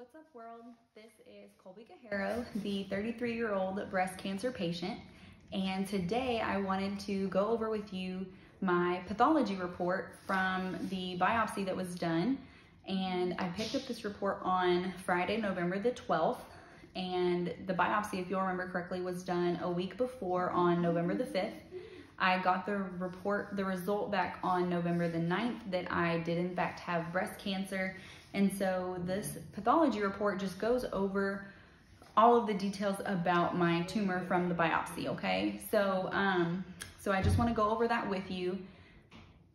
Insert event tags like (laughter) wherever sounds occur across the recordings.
What's up world? This is Colby Guerrero, the 33 year old breast cancer patient. And today I wanted to go over with you my pathology report from the biopsy that was done. And I picked up this report on Friday, November the 12th. And the biopsy, if you'll remember correctly, was done a week before on November the 5th. I got the report, the result back on November the 9th that I did in fact have breast cancer and so this pathology report just goes over all of the details about my tumor from the biopsy, okay? So, um, so I just wanna go over that with you.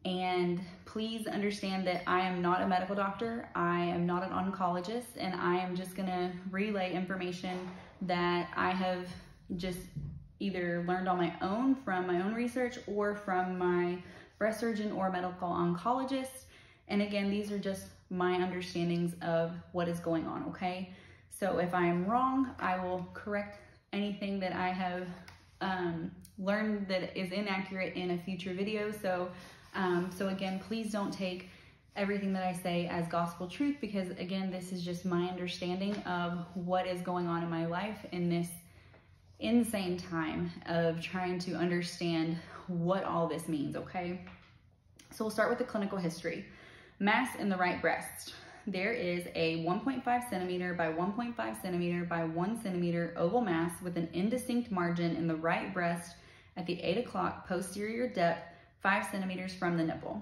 And please understand that I am not a medical doctor. I am not an oncologist, and I am just gonna relay information that I have just either learned on my own from my own research or from my breast surgeon or medical oncologist. And again, these are just my understandings of what is going on, okay? So if I am wrong, I will correct anything that I have um, learned that is inaccurate in a future video. So, um, so again, please don't take everything that I say as gospel truth because again, this is just my understanding of what is going on in my life in this insane time of trying to understand what all this means, okay? So we'll start with the clinical history. Mass in the right breast. There is a 1.5 centimeter by 1.5 centimeter by 1 centimeter oval mass with an indistinct margin in the right breast at the 8 o'clock posterior depth 5 centimeters from the nipple.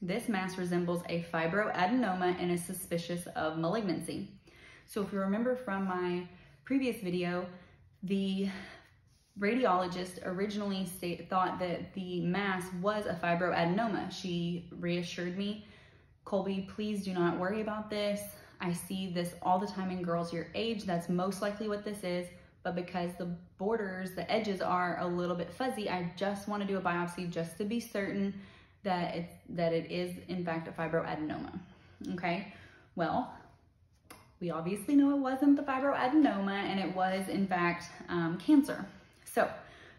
This mass resembles a fibroadenoma and is suspicious of malignancy. So if you remember from my previous video, the radiologist originally state, thought that the mass was a fibroadenoma. She reassured me Colby, please do not worry about this. I see this all the time in girls your age. That's most likely what this is. But because the borders, the edges are a little bit fuzzy, I just want to do a biopsy just to be certain that it, that it is in fact a fibroadenoma. Okay, well, we obviously know it wasn't the fibroadenoma and it was in fact um, cancer. So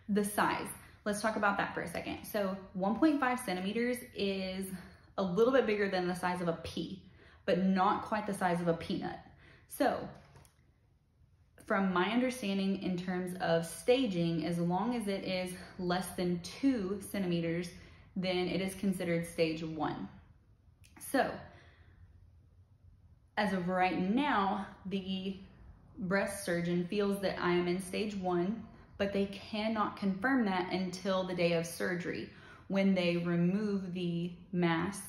the size, let's talk about that for a second. So 1.5 centimeters is a little bit bigger than the size of a pea, but not quite the size of a peanut. So from my understanding in terms of staging, as long as it is less than two centimeters, then it is considered stage one. So as of right now, the breast surgeon feels that I am in stage one, but they cannot confirm that until the day of surgery when they remove the mass.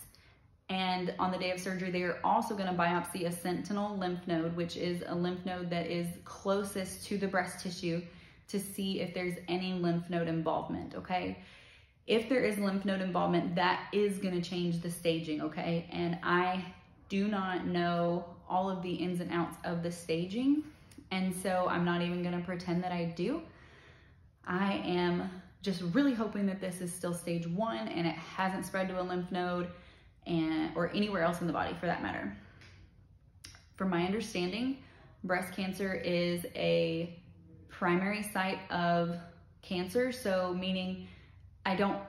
And on the day of surgery, they are also going to biopsy a sentinel lymph node, which is a lymph node that is closest to the breast tissue to see if there's any lymph node involvement, okay? If there is lymph node involvement, that is going to change the staging, okay? And I do not know all of the ins and outs of the staging, and so I'm not even going to pretend that I do. I am just really hoping that this is still stage one and it hasn't spread to a lymph node and or anywhere else in the body for that matter. From my understanding, breast cancer is a primary site of cancer, so meaning I don't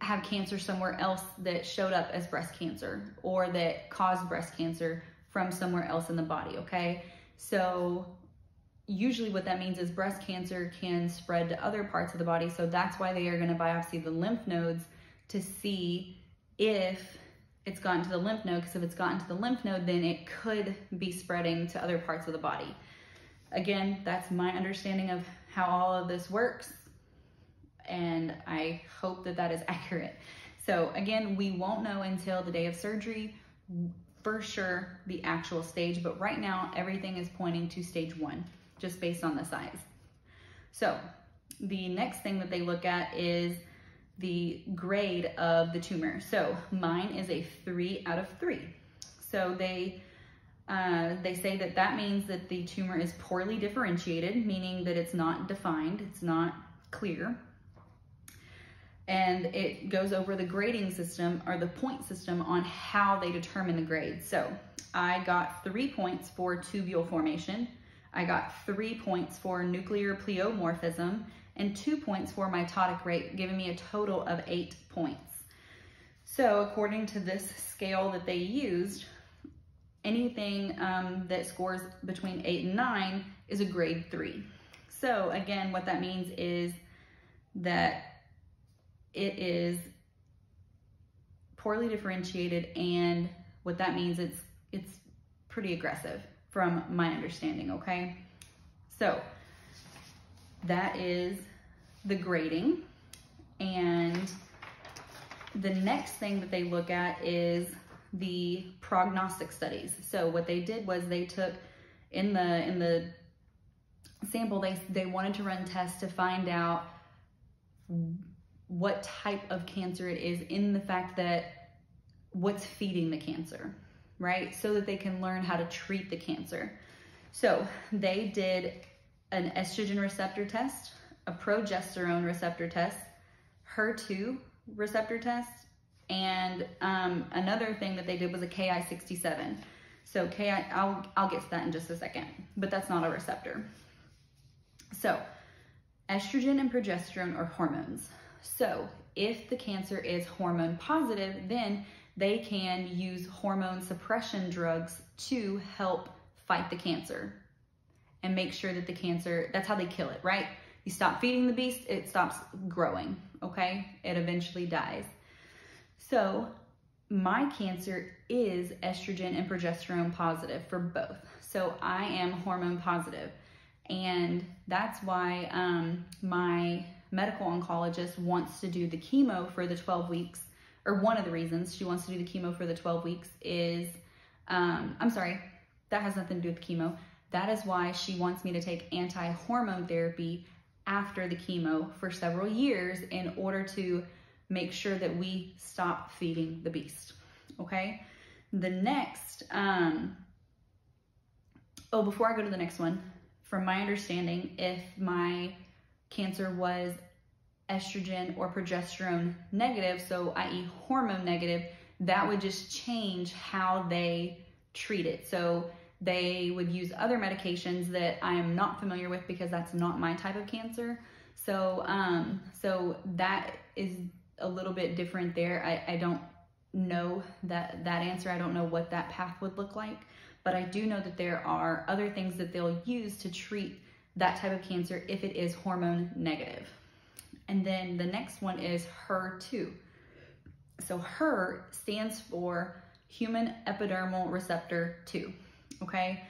have cancer somewhere else that showed up as breast cancer or that caused breast cancer from somewhere else in the body, okay? So usually what that means is breast cancer can spread to other parts of the body. So that's why they are going to biopsy the lymph nodes to see if it's gotten to the lymph node, because if it's gotten to the lymph node, then it could be spreading to other parts of the body. Again, that's my understanding of how all of this works, and I hope that that is (laughs) accurate. So again, we won't know until the day of surgery for sure the actual stage, but right now everything is pointing to stage one, just based on the size. So the next thing that they look at is the grade of the tumor. So mine is a three out of three. So they uh, they say that that means that the tumor is poorly differentiated, meaning that it's not defined, it's not clear. And it goes over the grading system or the point system on how they determine the grade. So I got three points for tubule formation. I got three points for nuclear pleomorphism and two points for mitotic rate, giving me a total of eight points. So according to this scale that they used, anything um, that scores between eight and nine is a grade three. So again, what that means is that it is poorly differentiated and what that means it's it's pretty aggressive from my understanding, okay? So that is the grading and the next thing that they look at is the prognostic studies. So what they did was they took in the in the sample they they wanted to run tests to find out what type of cancer it is in the fact that what's feeding the cancer, right? So that they can learn how to treat the cancer. So they did an estrogen receptor test, a progesterone receptor test, HER2 receptor test, and um, another thing that they did was a Ki67. So Ki, I'll, I'll get to that in just a second, but that's not a receptor. So estrogen and progesterone are hormones. So if the cancer is hormone positive, then they can use hormone suppression drugs to help fight the cancer and make sure that the cancer, that's how they kill it, right? You stop feeding the beast, it stops growing, okay? It eventually dies. So my cancer is estrogen and progesterone positive for both. So I am hormone positive. And that's why um, my medical oncologist wants to do the chemo for the 12 weeks, or one of the reasons she wants to do the chemo for the 12 weeks is, um, I'm sorry, that has nothing to do with chemo. That is why she wants me to take anti-hormone therapy after the chemo for several years in order to make sure that we stop feeding the beast, okay? The next, um, oh, before I go to the next one, from my understanding, if my cancer was estrogen or progesterone negative, so i.e. hormone negative, that would just change how they treat it. So they would use other medications that I am not familiar with because that's not my type of cancer. So, um, so that is a little bit different there. I, I don't know that, that answer. I don't know what that path would look like, but I do know that there are other things that they'll use to treat that type of cancer if it is hormone negative. And then the next one is HER2. So HER stands for human epidermal receptor 2, okay?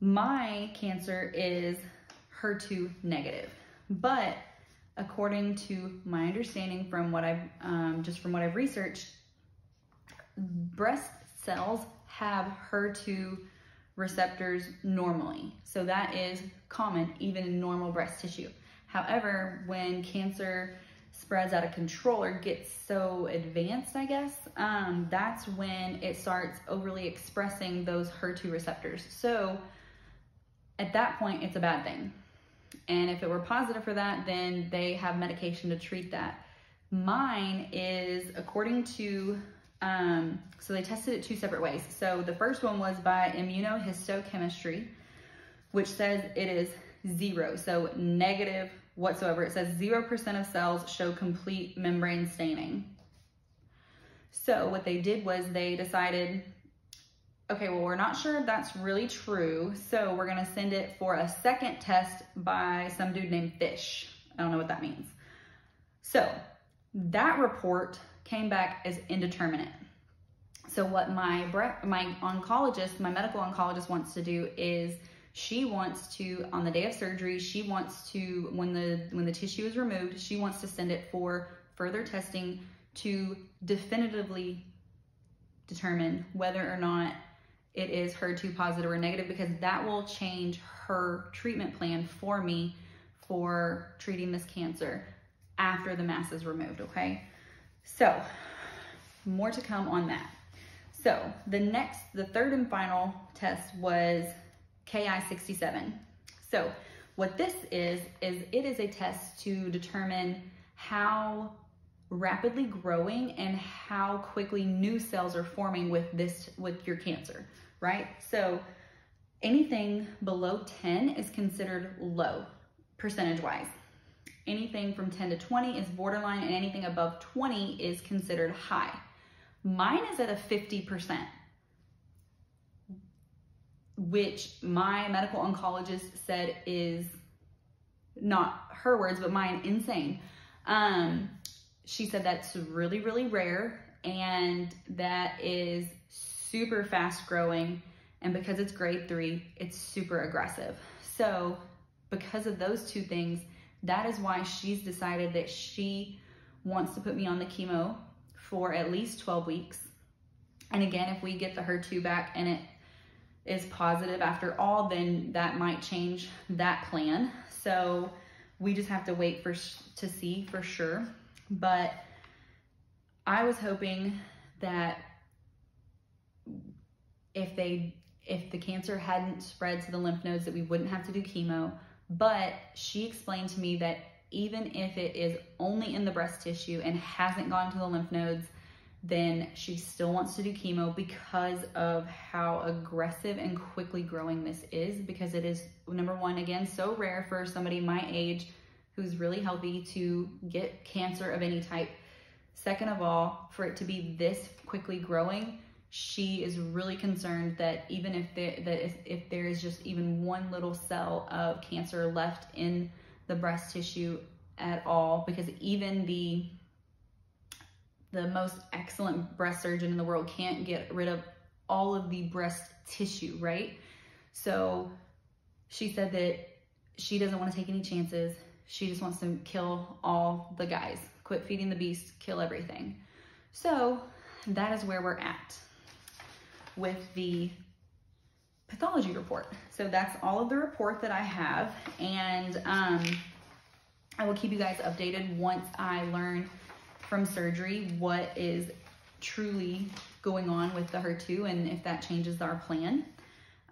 My cancer is HER2 negative, but according to my understanding from what I've, um, just from what I've researched, breast cells have HER2 receptors normally. So that is common even in normal breast tissue. However, when cancer spreads out of control or gets so advanced, I guess, um, that's when it starts overly expressing those HER2 receptors. So at that point, it's a bad thing. And if it were positive for that, then they have medication to treat that. Mine is according to, um, so they tested it two separate ways. So the first one was by immunohistochemistry, which says it is zero, so negative whatsoever. It says 0% of cells show complete membrane staining. So what they did was they decided okay, well, we're not sure if that's really true, so we're gonna send it for a second test by some dude named Fish. I don't know what that means. So that report came back as indeterminate. So what my my oncologist, my medical oncologist wants to do is she wants to on the day of surgery, she wants to when the when the tissue is removed, she wants to send it for further testing to definitively determine whether or not it is HER2 positive or negative because that will change her treatment plan for me for treating this cancer after the mass is removed, okay? So, more to come on that. So, the next, the third and final test was Ki67. So, what this is, is it is a test to determine how rapidly growing and how quickly new cells are forming with this with your cancer, right? So anything below 10 is considered low percentage wise. Anything from 10 to 20 is borderline and anything above 20 is considered high. Mine is at a 50%. Which my medical oncologist said is not her words, but mine, insane. Um, she said that's really, really rare and that is super fast growing. And because it's grade three, it's super aggressive. So, because of those two things, that is why she's decided that she wants to put me on the chemo for at least 12 weeks. And again, if we get the HER2 back and it is positive after all, then that might change that plan. So we just have to wait for to see for sure. But I was hoping that if they if the cancer hadn't spread to the lymph nodes that we wouldn't have to do chemo. But she explained to me that even if it is only in the breast tissue and hasn't gone to the lymph nodes, then she still wants to do chemo because of how aggressive and quickly growing this is because it is number one again so rare for somebody my age who's really healthy to get cancer of any type. Second of all for it to be this quickly growing she is really concerned that even if there, that if, if there is just even one little cell of cancer left in the breast tissue at all because even the the most excellent breast surgeon in the world can't get rid of all of the breast tissue, right? So she said that she doesn't want to take any chances. She just wants to kill all the guys, quit feeding the beast, kill everything. So that is where we're at with the pathology report. So that's all of the report that I have. And um, I will keep you guys updated once I learn from surgery what is truly going on with the HER2 and if that changes our plan.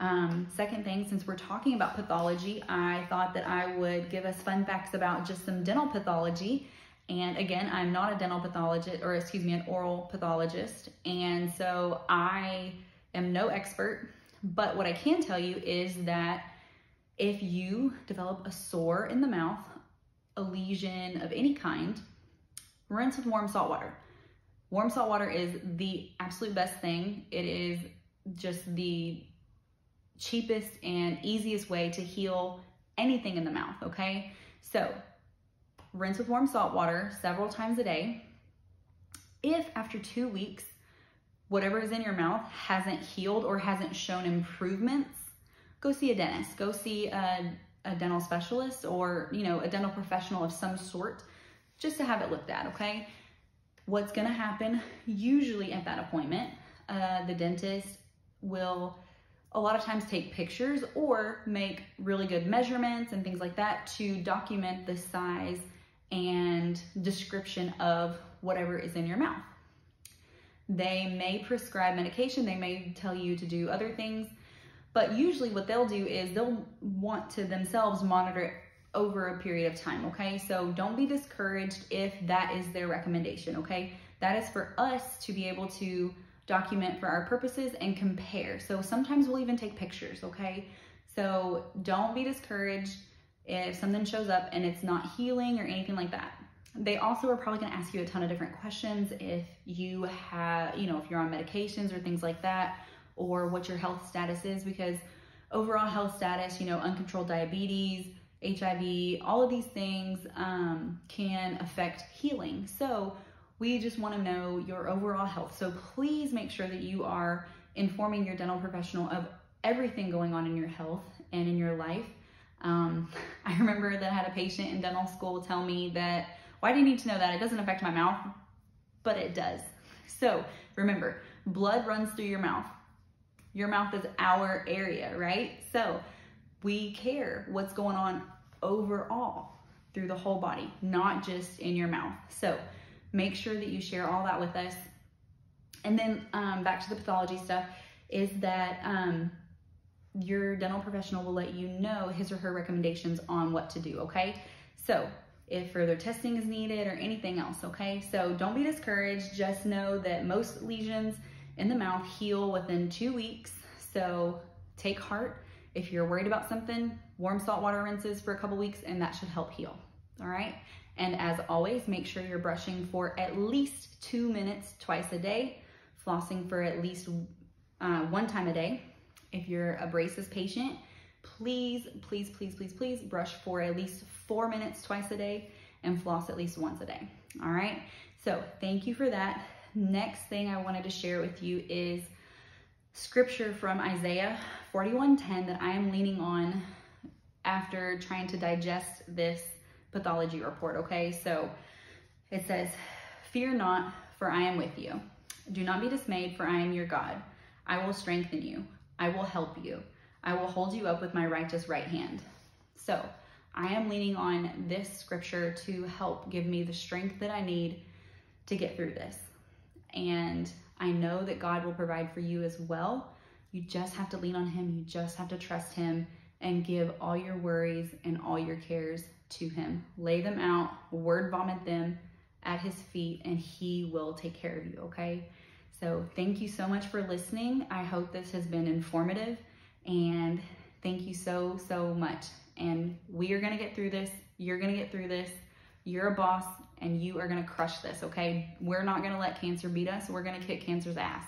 Um, second thing, since we're talking about pathology, I thought that I would give us fun facts about just some dental pathology. And again, I'm not a dental pathologist, or excuse me, an oral pathologist. And so I am no expert, but what I can tell you is that if you develop a sore in the mouth, a lesion of any kind, rinse with warm salt water. Warm salt water is the absolute best thing. It is just the cheapest and easiest way to heal anything in the mouth, okay? So rinse with warm salt water several times a day. If after two weeks, whatever is in your mouth hasn't healed or hasn't shown improvements, go see a dentist. Go see a, a dental specialist or, you know, a dental professional of some sort just to have it looked at, okay? What's gonna happen usually at that appointment, uh, the dentist will a lot of times take pictures or make really good measurements and things like that to document the size and description of whatever is in your mouth. They may prescribe medication, they may tell you to do other things, but usually what they'll do is they'll want to themselves monitor over a period of time, okay? So don't be discouraged if that is their recommendation, okay? That is for us to be able to document for our purposes and compare. So sometimes we'll even take pictures, okay? So don't be discouraged if something shows up and it's not healing or anything like that. They also are probably gonna ask you a ton of different questions if you have, you know, if you're on medications or things like that, or what your health status is, because overall health status, you know, uncontrolled diabetes, HIV, all of these things um, can affect healing. So we just want to know your overall health. So please make sure that you are informing your dental professional of everything going on in your health and in your life. Um, (laughs) I remember that I had a patient in dental school tell me that, why do you need to know that? It doesn't affect my mouth, but it does. So remember, blood runs through your mouth. Your mouth is our area, right? So we care what's going on overall through the whole body, not just in your mouth. So make sure that you share all that with us. And then um, back to the pathology stuff is that um, your dental professional will let you know his or her recommendations on what to do, okay? So if further testing is needed or anything else, okay? So don't be discouraged. Just know that most lesions in the mouth heal within two weeks. So take heart if you're worried about something, warm salt water rinses for a couple weeks and that should help heal. All right. And as always, make sure you're brushing for at least two minutes twice a day, flossing for at least uh, one time a day. If you're a braces patient, please, please, please, please, please brush for at least four minutes twice a day and floss at least once a day. All right. So thank you for that. Next thing I wanted to share with you is scripture from Isaiah 41:10 that I am leaning on after trying to digest this pathology report, okay? So it says, "Fear not, for I am with you. Do not be dismayed, for I am your God. I will strengthen you. I will help you. I will hold you up with my righteous right hand." So, I am leaning on this scripture to help give me the strength that I need to get through this. And I know that God will provide for you as well. You just have to lean on Him. You just have to trust Him and give all your worries and all your cares to Him. Lay them out, word vomit them at His feet, and He will take care of you, okay? So thank you so much for listening. I hope this has been informative, and thank you so, so much. And we are gonna get through this. You're gonna get through this. You're a boss and you are gonna crush this, okay? We're not gonna let cancer beat us. We're gonna kick cancer's ass.